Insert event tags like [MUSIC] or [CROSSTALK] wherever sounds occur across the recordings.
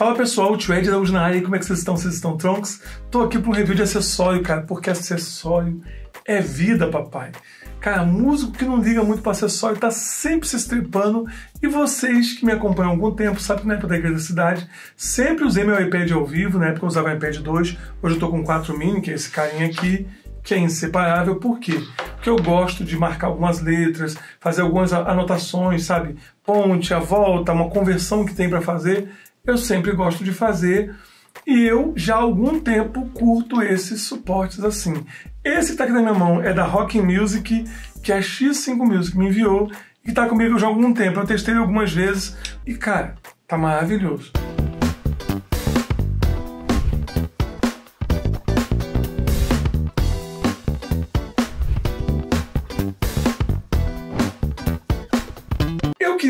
Fala pessoal, o Tio Ed Araújo na área, como é que vocês estão? Vocês estão troncos? Tô aqui para um review de acessório, cara, porque acessório é vida, papai. Cara, músico que não liga muito para acessório tá sempre se estripando e vocês que me acompanham há algum tempo sabem que na época da igreja da cidade sempre usei meu iPad ao vivo, na época eu usava o iPad 2, hoje eu tô com 4 mini, que é esse carinha aqui, que é inseparável, por quê? Porque eu gosto de marcar algumas letras, fazer algumas anotações, sabe? Ponte, a volta, uma conversão que tem para fazer, eu sempre gosto de fazer e eu já há algum tempo curto esses suportes assim. Esse que está aqui na minha mão é da Rock Music, que a X5 Music me enviou e está comigo já há algum tempo. Eu testei algumas vezes e, cara, tá maravilhoso.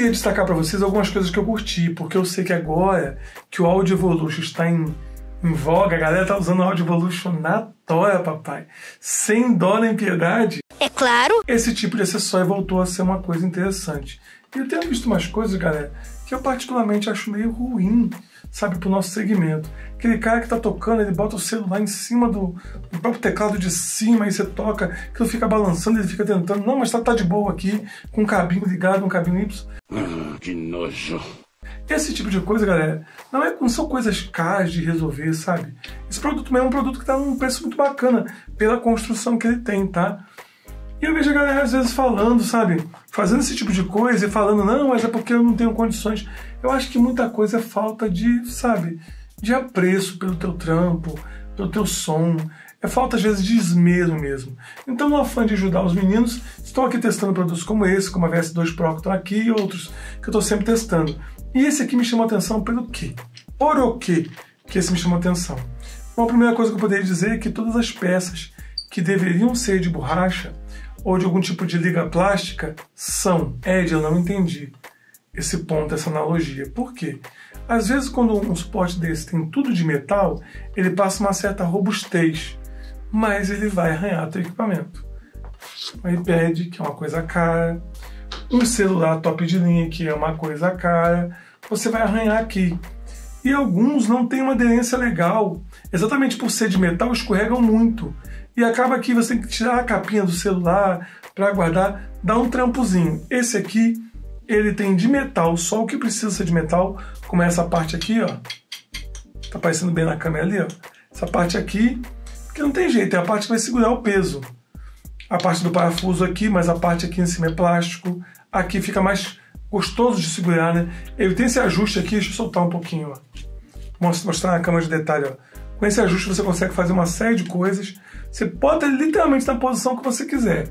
Queria destacar para vocês algumas coisas que eu curti, porque eu sei que agora que o Audio Evolution está em, em voga, a galera tá usando o Audio Evolution na tora, papai. Sem dó nem piedade. É claro. Esse tipo de acessório voltou a ser uma coisa interessante. E eu tenho visto umas coisas, galera, que eu particularmente acho meio ruim sabe, para o nosso segmento. Aquele cara que está tocando, ele bota o celular em cima do, do, próprio teclado de cima, aí você toca, que ele fica balançando, ele fica tentando, não, mas tá, tá de boa aqui, com um cabinho ligado, um cabinho Y. Ah, que nojo. Esse tipo de coisa, galera, não, é, não são coisas caras de resolver, sabe? Esse produto mesmo é um produto que está num preço muito bacana pela construção que ele tem, tá? E eu vejo a galera às vezes falando, sabe? Fazendo esse tipo de coisa e falando, não, mas é porque eu não tenho condições. Eu acho que muita coisa é falta de, sabe, de apreço pelo teu trampo, pelo teu som. É falta, às vezes, de esmero mesmo. Então, no afã de ajudar os meninos, estou aqui testando produtos como esse, como a VS2 Pro que estão aqui e outros que eu estou sempre testando. E esse aqui me chamou atenção pelo quê? Por o quê que esse me chamou atenção? Bom, a primeira coisa que eu poderia dizer é que todas as peças que deveriam ser de borracha ou de algum tipo de liga plástica são. Ed, eu não entendi esse ponto, essa analogia. Por quê? Às vezes, quando um suporte desse tem tudo de metal, ele passa uma certa robustez, mas ele vai arranhar teu equipamento. Um iPad, que é uma coisa cara, um celular top de linha, que é uma coisa cara, você vai arranhar aqui. E alguns não têm uma aderência legal, exatamente por ser de metal, escorregam muito. E acaba que você tem que tirar a capinha do celular para guardar, dá um trampozinho. Esse aqui, ele tem de metal, só o que precisa ser de metal, como é essa parte aqui, ó. Tá aparecendo bem na câmera ali, ó. Essa parte aqui, que não tem jeito, é a parte que vai segurar o peso. A parte do parafuso aqui, mas a parte aqui em cima é plástico. Aqui fica mais gostoso de segurar, né? Ele tem esse ajuste aqui, deixa eu soltar um pouquinho, ó. Mostrar na câmera de detalhe, ó. Com esse ajuste você consegue fazer uma série de coisas. Você pode literalmente na posição que você quiser.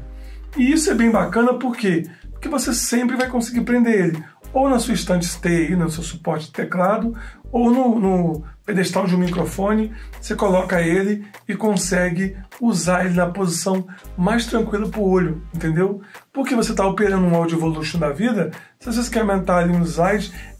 E isso é bem bacana por quê? Porque você sempre vai conseguir prender ele ou na sua estante STI, no seu suporte de teclado, ou no, no, pedestal de um microfone, você coloca ele e consegue usar ele na posição mais tranquila para o olho, entendeu? Porque você está operando um Audio Evolution da vida, se você quer aumentar ali um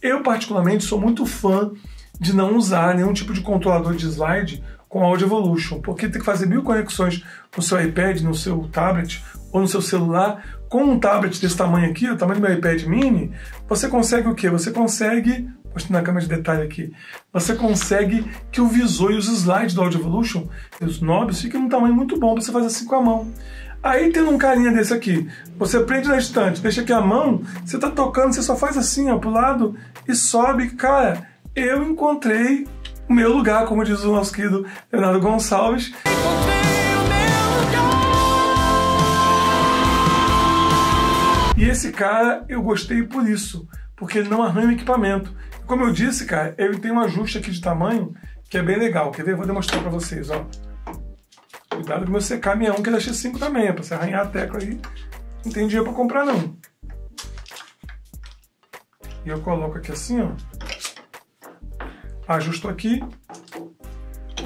eu particularmente sou muito fã de não usar nenhum tipo de controlador de slide com Audio Evolution, porque tem que fazer mil conexões no seu iPad, no seu tablet ou no seu celular. Com um tablet desse tamanho aqui, o tamanho do meu iPad mini, você consegue o quê? Você consegue, mostrando na câmera de detalhe aqui, você consegue que o visor e os slides do Audio Evolution, os knobs, fiquem num tamanho muito bom para você fazer assim com a mão. Aí tendo um carinha desse aqui, você prende na estante, deixa aqui a mão, você tá tocando, você só faz assim, ó, pro lado e sobe, cara, eu encontrei o meu lugar, como diz o nosso querido Leonardo Gonçalves. E esse cara eu gostei por isso, porque ele não arranha equipamento. Como eu disse, cara, ele tem um ajuste aqui de tamanho que é bem legal. Quer ver? Vou demonstrar para vocês, ó. Cuidado com meu secar minha que é da X5 também, é pra você arranhar a tecla aí. Não tem dinheiro pra comprar, não. E eu coloco aqui assim, ó ajusto aqui,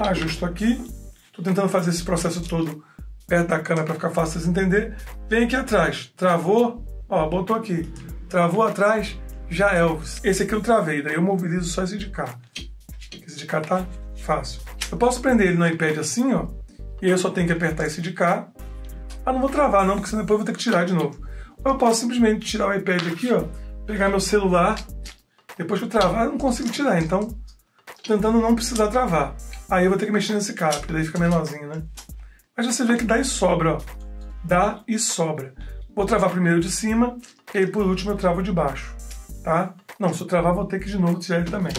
ajusto aqui. Estou tentando fazer esse processo todo perto da câmera para ficar fácil de entender. Vem aqui atrás, travou, ó, botou aqui, travou atrás, já Elvis. Esse aqui eu travei, daí eu mobilizo só esse de cá. Esse de cá tá fácil. Eu posso prender ele no iPad assim, ó, e eu só tenho que apertar esse de cá. Ah, não vou travar não, porque senão depois eu vou ter que tirar de novo. Ou eu posso simplesmente tirar o iPad aqui, ó, pegar meu celular, depois que eu travar eu não consigo tirar, então tentando não precisar travar. Aí eu vou ter que mexer nesse cara, porque daí fica menorzinho, né? Mas você vê que dá e sobra, ó. Dá e sobra. Vou travar primeiro de cima, e aí por último eu travo de baixo, tá? Não, se eu travar vou ter que de novo tirar ele também.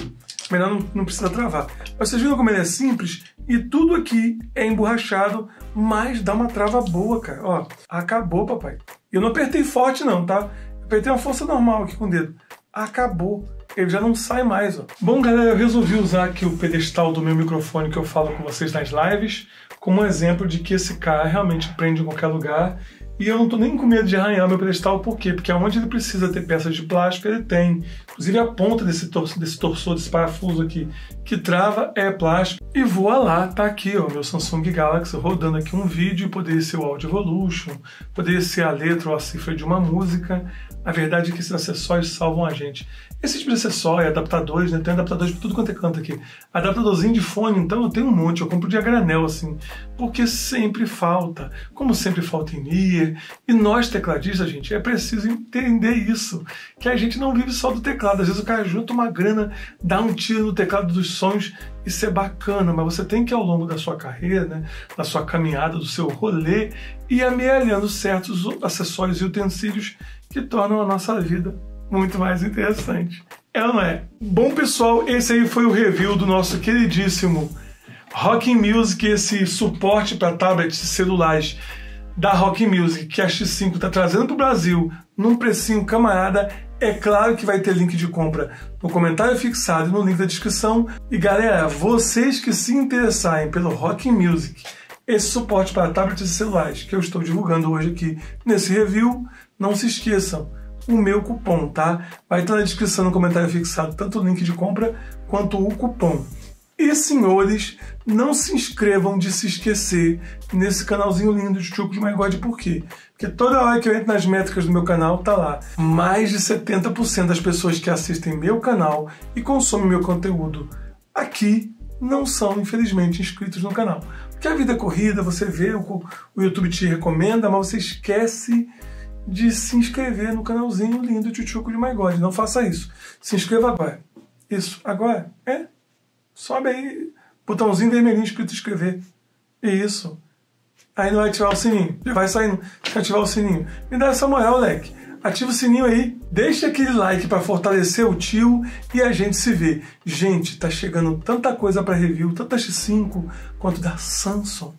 Melhor não, não precisa travar. Mas vocês viram como ele é simples? E tudo aqui é emborrachado, mas dá uma trava boa, cara. Ó, acabou, papai. Eu não apertei forte não, tá? Apertei uma força normal aqui com o dedo. Acabou. Ele já não sai mais, ó. Bom, galera, eu resolvi usar aqui o pedestal do meu microfone que eu falo com vocês nas lives como um exemplo de que esse cara realmente prende em qualquer lugar e eu não tô nem com medo de arranhar meu pedestal, por quê? Porque onde ele precisa ter peças de plástico, ele tem. Inclusive a ponta desse, tor desse torsor, desse parafuso aqui, que trava, é plástico. E voa lá, tá aqui, ó, meu Samsung Galaxy rodando aqui um vídeo, poderia ser o Audio Evolution, poderia ser a letra ou a cifra de uma música. A verdade é que esses acessórios salvam a gente. Esse tipo de acessório, adaptadores, né? Tem adaptadores de tudo quanto é canto aqui. Adaptadorzinho de fone, então, eu tenho um monte, eu compro de a granel, assim. Porque sempre falta. Como sempre falta em ear. E nós, tecladistas, gente, é preciso entender isso. Que a gente não vive só do teclado. Às vezes o cara junta uma grana, dá um tiro no teclado dos sons, isso é bacana, mas você tem que, ao longo da sua carreira, né, da sua caminhada, do seu rolê, ir amealhando certos acessórios e utensílios que tornam a nossa vida muito mais interessante. É ou não é? Bom, pessoal, esse aí foi o review do nosso queridíssimo Rocking Music, esse suporte para tablets celulares da Rock Music que a X5 está trazendo para o Brasil num precinho camarada. É claro que vai ter link de compra no comentário fixado e no link da descrição. E galera, vocês que se interessarem pelo Rock Music, esse suporte para tablets e celulares que eu estou divulgando hoje aqui nesse review, não se esqueçam o meu cupom, tá? Vai estar na descrição no comentário fixado tanto o link de compra quanto o cupom. E senhores, não se inscrevam de se esquecer nesse canalzinho lindo de Chuco de My God, por quê? Porque toda hora que eu entro nas métricas do meu canal, tá lá. Mais de 70% das pessoas que assistem meu canal e consomem meu conteúdo aqui não são, infelizmente, inscritos no canal. Porque a vida é corrida, você vê, o, YouTube te recomenda, mas você esquece de se inscrever no canalzinho lindo de My God. Não faça isso. Se inscreva agora. Isso, agora. É. Sobe aí, botãozinho vermelhinho escrito inscrever. Isso. Aí não vai ativar o sininho. Já vai saindo. Se ativar o sininho. Me dá essa moral, leque. Ativa o sininho aí, deixa aquele like para fortalecer o tio e a gente se vê. Gente, tá chegando tanta coisa para review, tanto da X5 quanto da Samsung.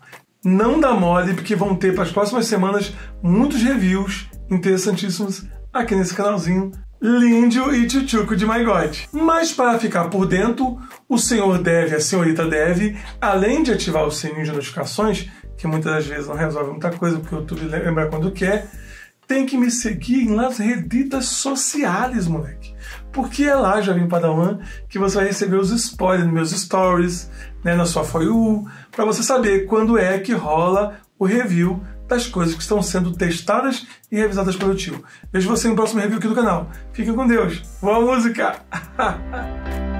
Não dá mole, porque vão ter para as próximas semanas muitos reviews interessantíssimos aqui nesse canalzinho lindo e tchutchuco de My God. Mas para ficar por dentro, o senhor deve, a senhorita deve, além de ativar o sininho de notificações, que muitas das vezes não resolve muita coisa, porque o YouTube lembra quando quer, tem que me seguir nas reditas sociais, moleque. Porque é lá, Jovem Padawan, que você vai receber os spoilers nos meus stories, né, na sua For You, para você saber quando é que rola o review das coisas que estão sendo testadas e revisadas pelo tio. Vejo você no próximo review aqui do canal. Fiquem com Deus. Boa música! [LAUGHS]